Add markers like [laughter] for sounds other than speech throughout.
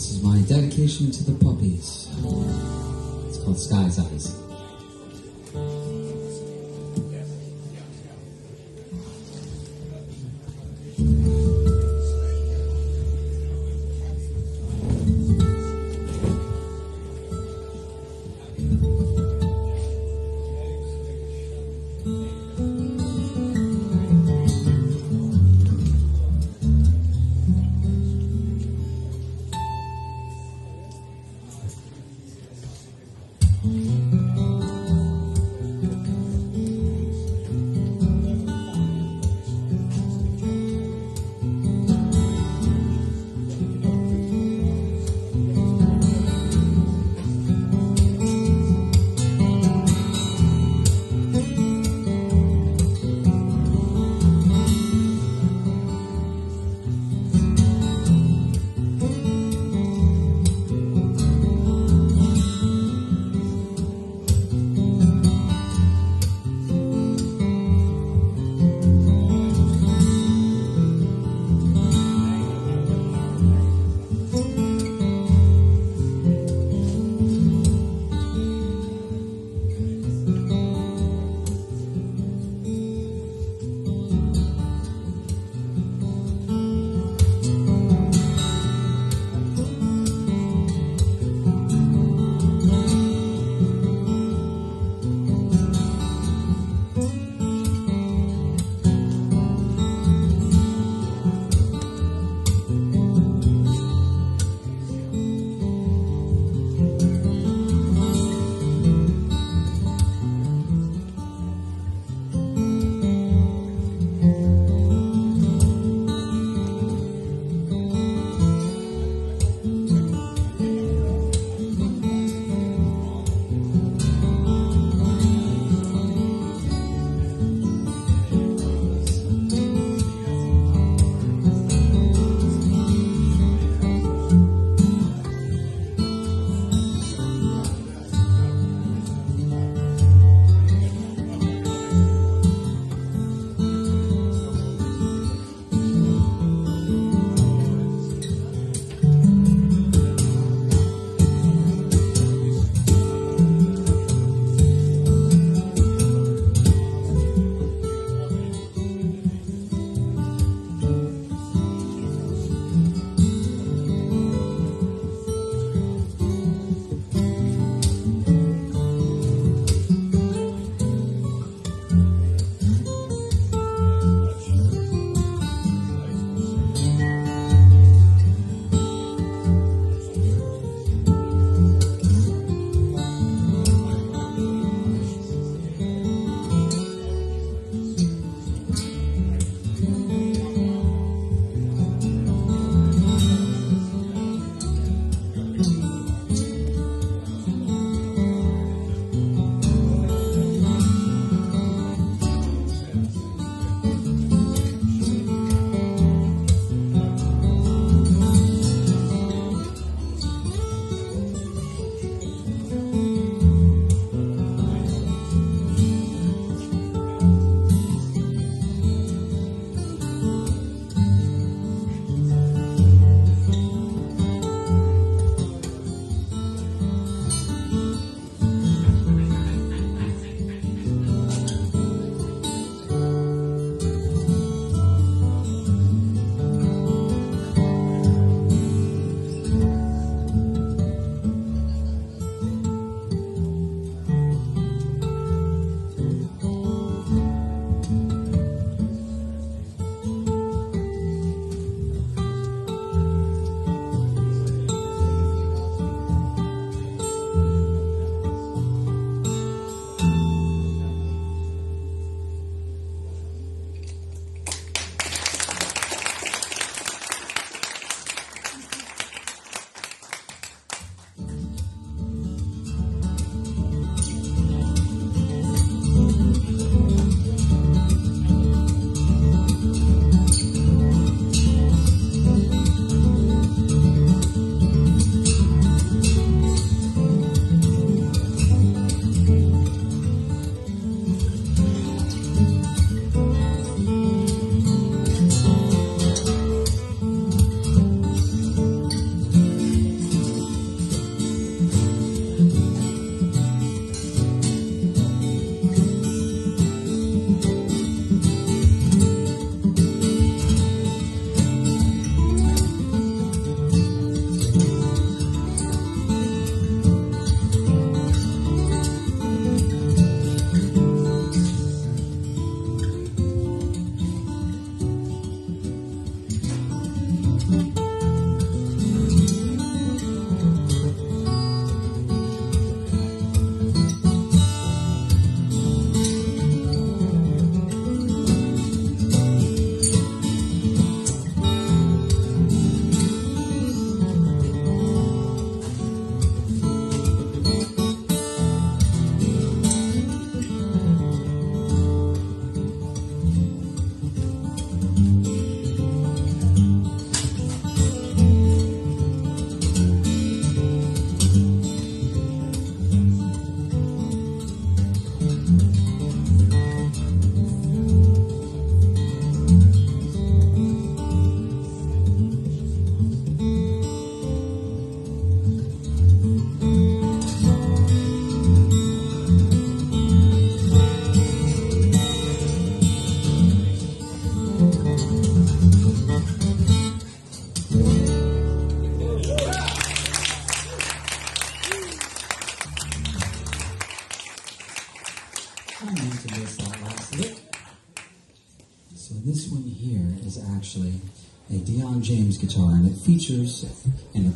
This is my dedication to the puppies. It's called Sky's Eyes.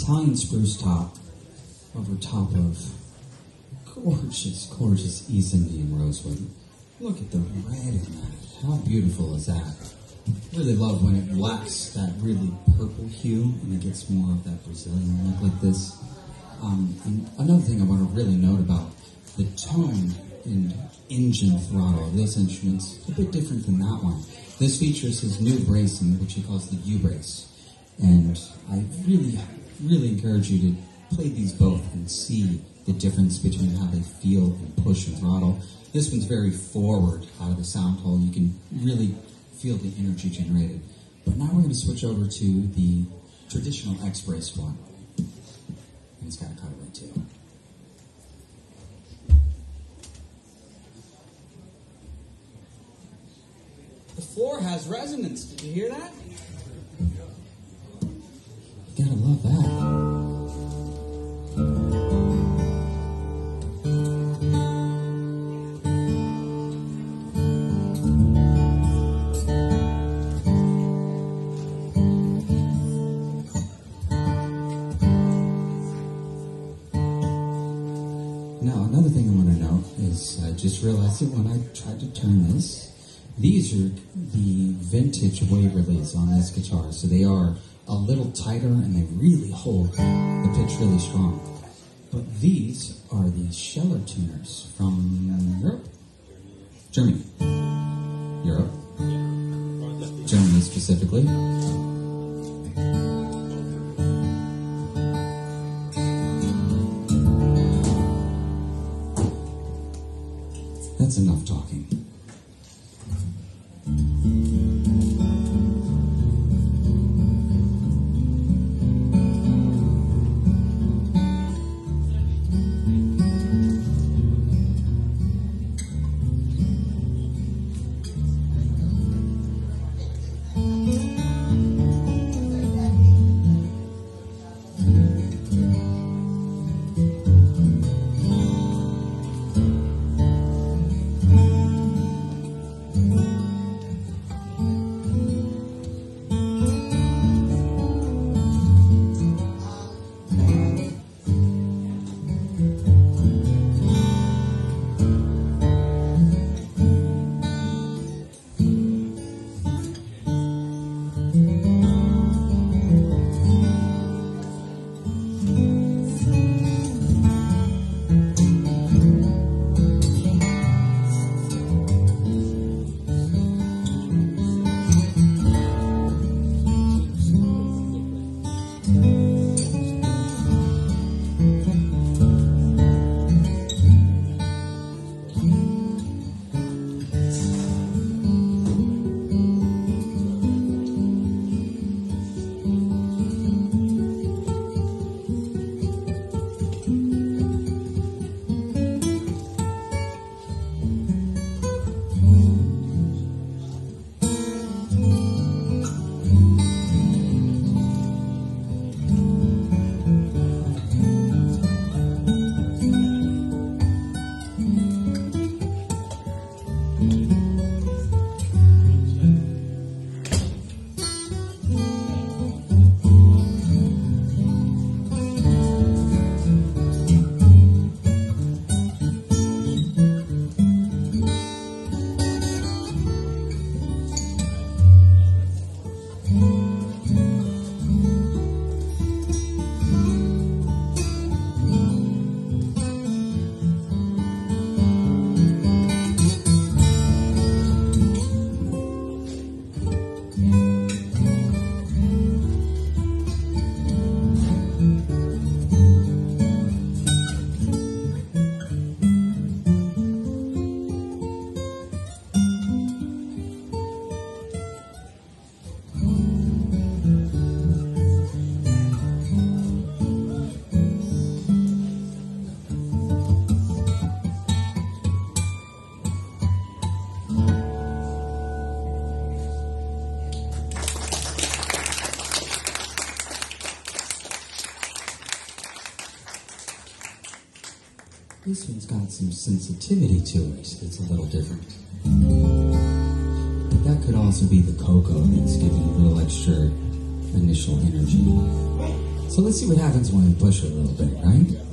Italian spruce top over top of gorgeous, gorgeous East Indian rosewood. Look at the red in that. How beautiful is that? Really love when it lacks that really purple hue and it gets more of that Brazilian look like this. Um, and another thing I want to really note about the tone and engine throttle of this instrument's a bit different than that one. This features his new bracing, which he calls the U brace. And I really, really encourage you to play these both and see the difference between how they feel and push and throttle. This one's very forward out of the sound hole. You can really feel the energy generated. But now we're going to switch over to the traditional X-Brace one. And it's got a cutaway too. The floor has resonance. Did you hear that? Gotta love that. Now, another thing I want to note is I just realized it when I tried to turn this. These are the vintage Waverlys on this guitar, so they are a little tighter and they really hold the pitch really strong. But these are the Schaller tuners from uh, Europe, Germany, Europe, Germany specifically. Got some sensitivity to it. It's a little different. But that could also be the cocoa that's giving a little extra initial energy. So let's see what happens when we push it a little bit, right?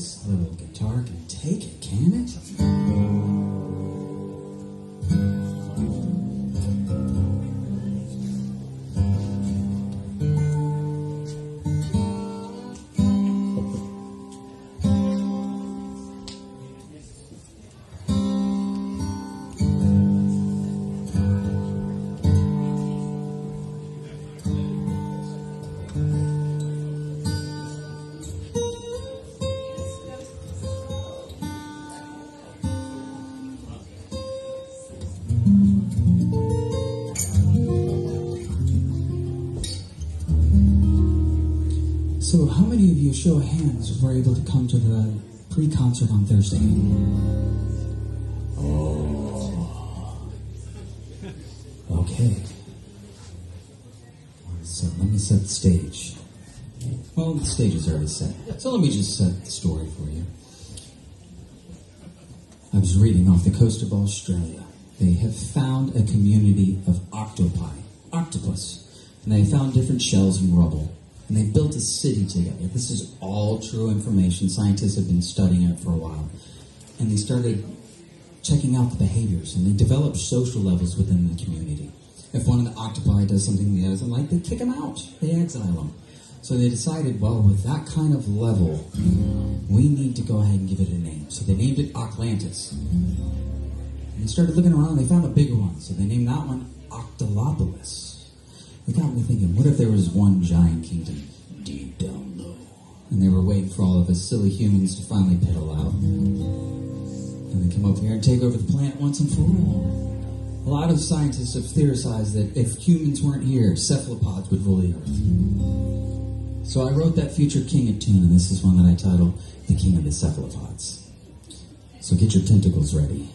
This little guitar can take it? So, how many of you, show of hands, were able to come to the pre-concert on Thursday? Oh. Okay. So let me set the stage. Well, the stage is already set. So let me just set the story for you. I was reading off the coast of Australia. They have found a community of octopi, octopus, and they found different shells and rubble. And they built a city together. This is all true information. Scientists have been studying it for a while. And they started checking out the behaviors and they developed social levels within the community. if one of the octopi does something the others don't like, they kick them out. They exile them. So they decided, well, with that kind of level, we need to go ahead and give it a name. So they named it Atlantis. And they started looking around, they found a bigger one. So they named that one Octolopolis. It got me thinking, what if there was one giant kingdom deep down low? And they were waiting for all of us silly humans to finally pedal out. And they come up here and take over the planet once and for all. A lot of scientists have theorized that if humans weren't here, cephalopods would rule the earth. So I wrote that future king a tune, and this is one that I titled The King of the Cephalopods. So get your tentacles ready.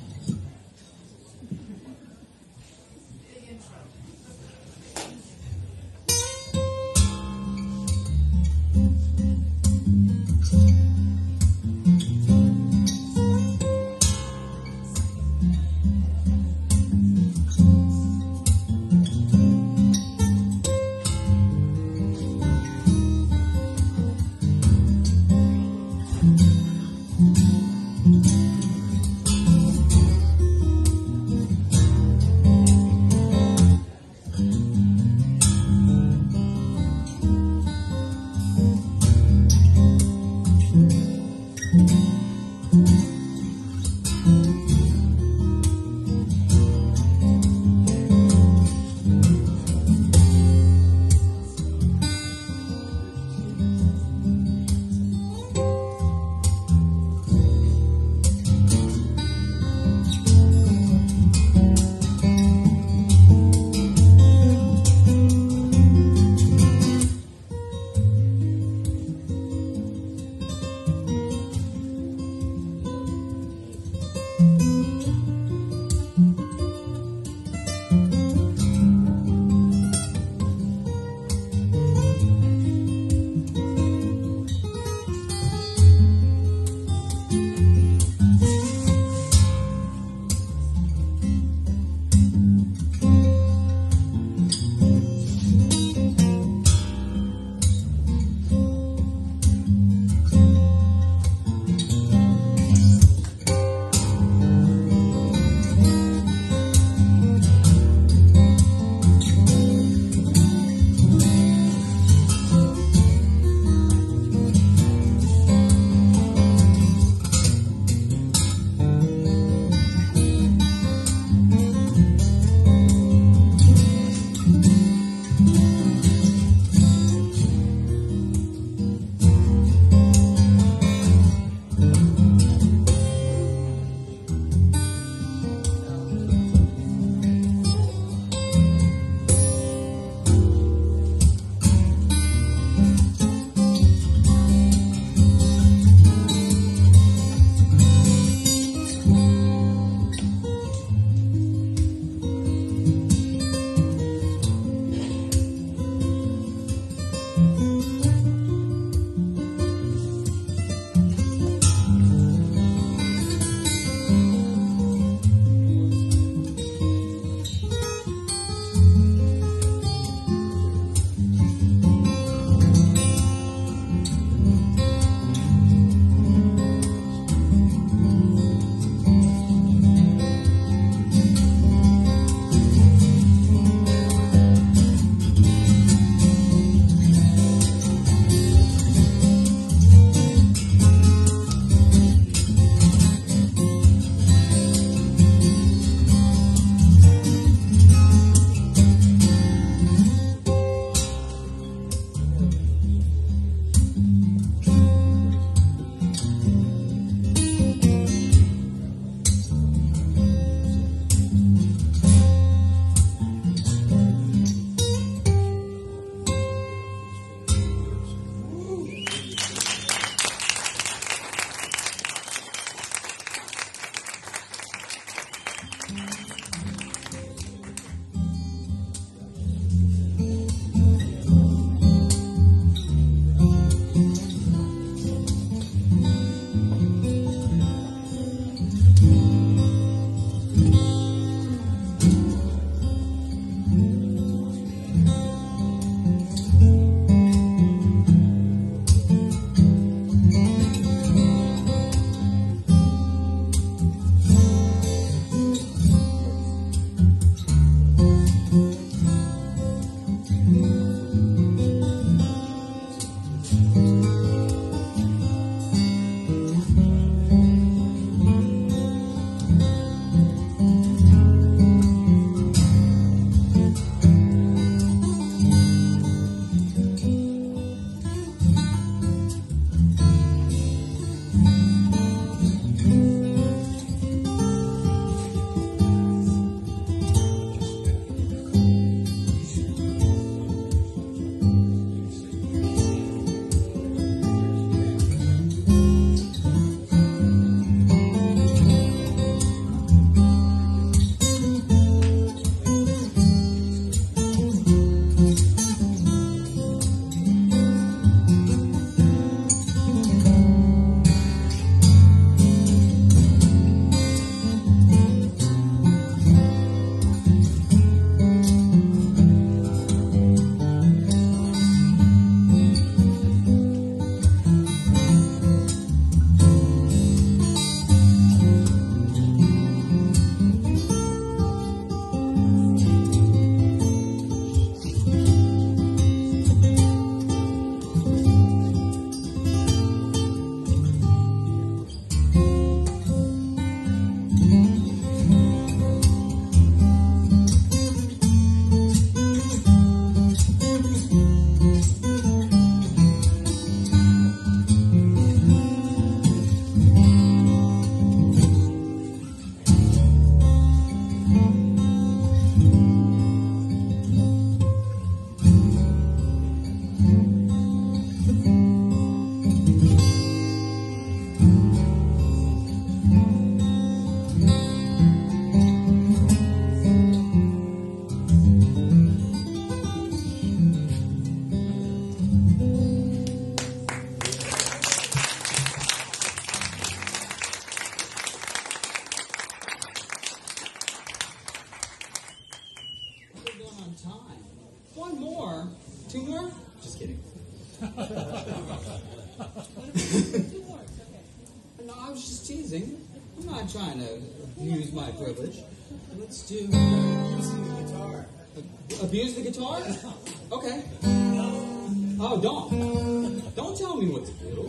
Oh, don't. Don't tell me what to do.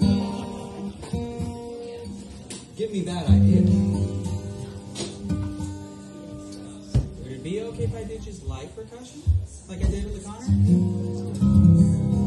Give me that idea. Would it be okay if I did just light percussion? Like I did with the Connor?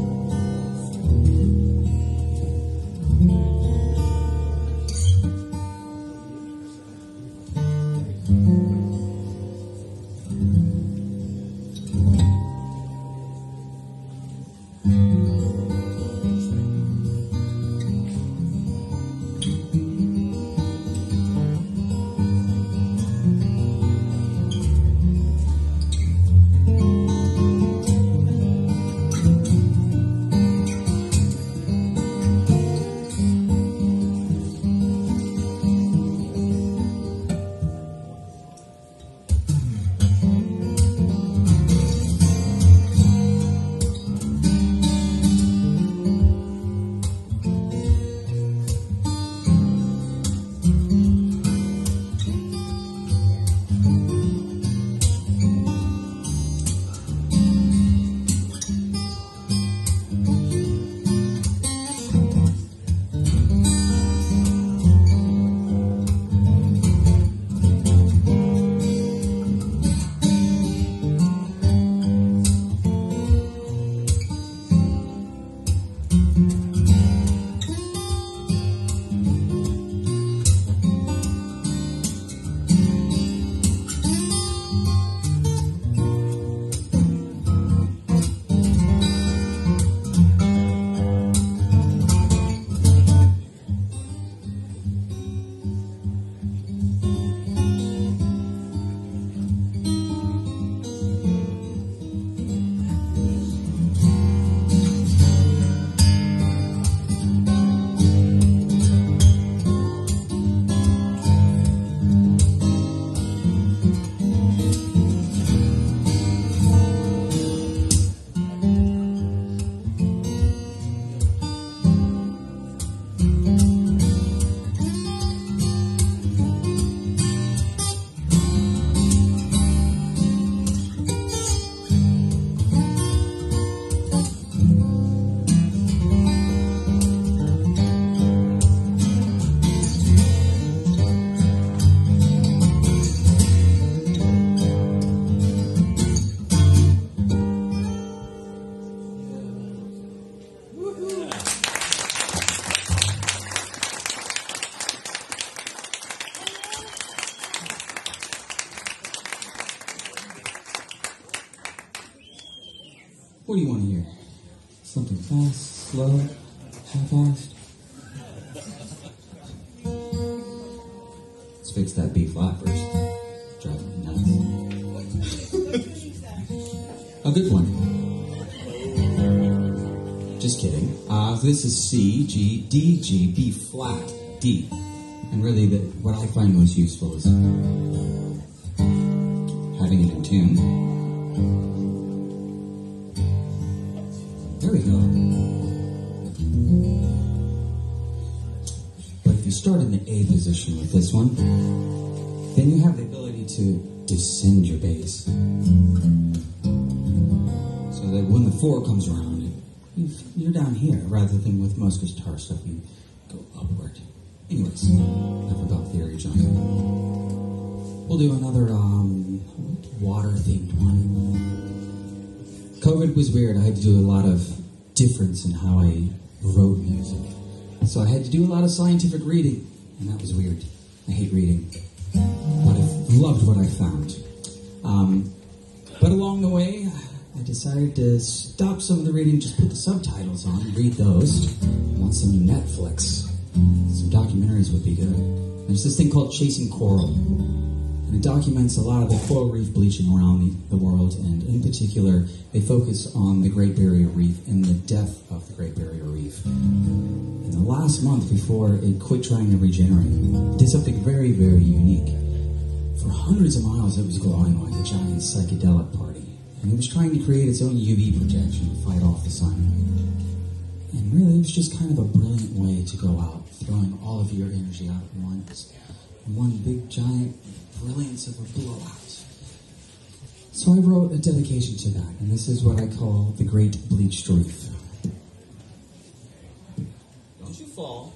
Half-assed? Let's fix that B flat first. Driving nuts. [laughs] A good one. Just kidding. Uh, this is C, G, D, G, B flat, D. And really, the, what I find most useful is having it in tune. A with this one, then you have the ability to descend your bass. So that when the four comes around, you- you're down here rather than with most guitar stuff, you go upward. Anyways, enough about theory, Johnny. We'll do another um, water themed one. COVID was weird. I had to do a lot of difference in how I wrote music. So I had to do a lot of scientific reading, and that was weird. I hate reading, but I loved what I found. Um, but along the way, I decided to stop some of the reading, just put the subtitles on, read those. Want some Netflix? Some documentaries would be good. There's this thing called Chasing Coral. And it documents a lot of the coral reef bleaching around the, world, and in particular, they focus on the Great Barrier Reef and the death of the Great Barrier Reef. In the last month before it quit trying to regenerate, did something very, very unique. For hundreds of miles, it was glowing like a giant psychedelic party, and it was trying to create its own UV protection to fight off the sun. And really, it was just kind of a brilliant way to go out, throwing all of your energy out at once. One big giant brilliance of a blowout. So I wrote a dedication to that, and this is what I call the Great Bleached Reef. Don't you fall.